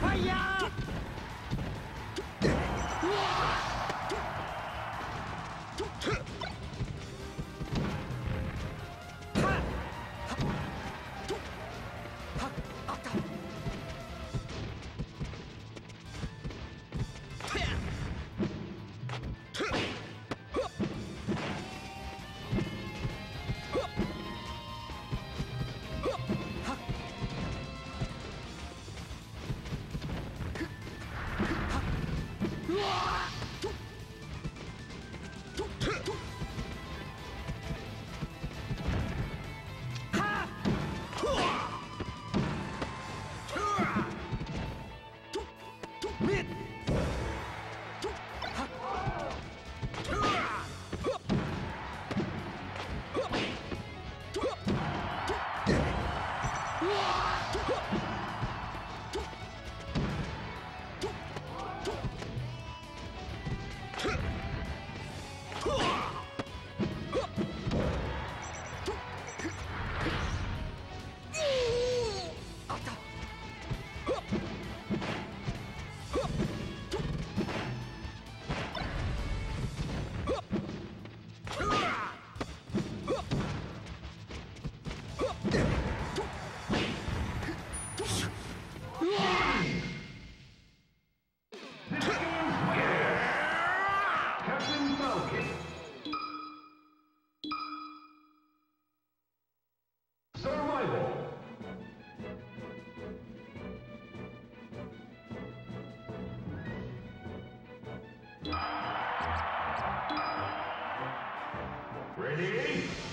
Fire! 哼。Captain Falcon. Survival. Ready?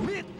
uyết.